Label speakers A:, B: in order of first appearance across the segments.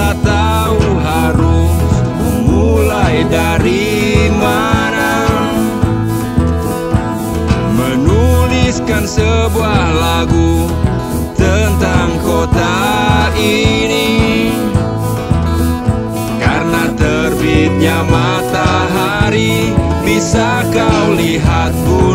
A: kita tahu harus mulai dari mana. Menuliskan sebuah lagu tentang kota ini. Karena terbitnya matahari bisa kau lihat
B: bulan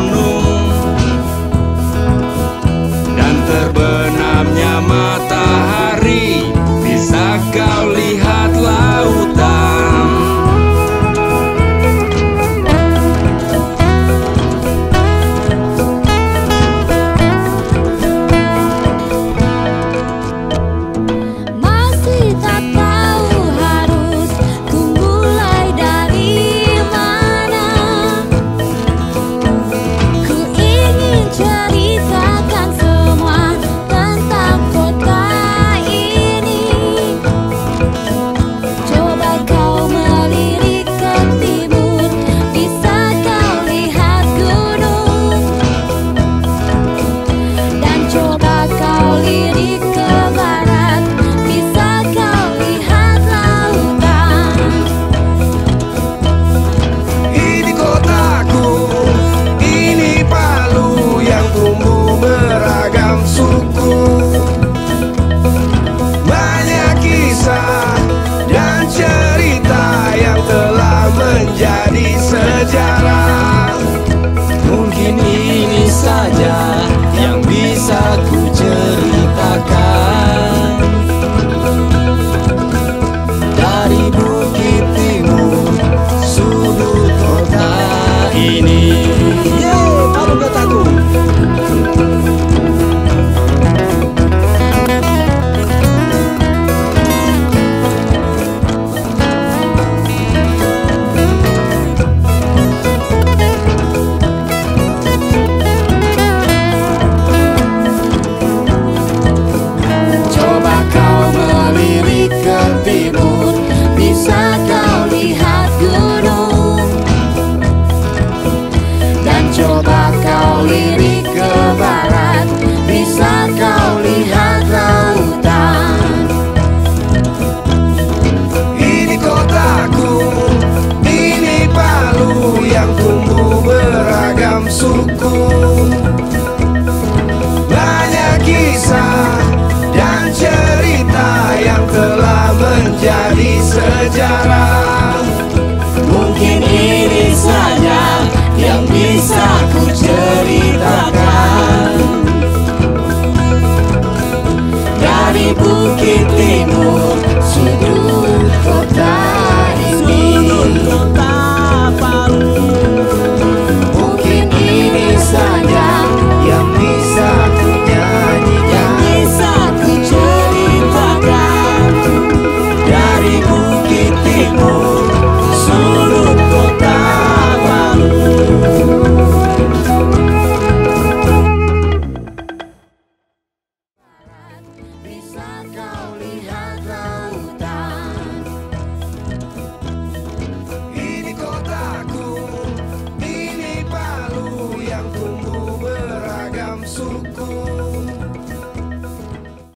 B: menjadi sejarah.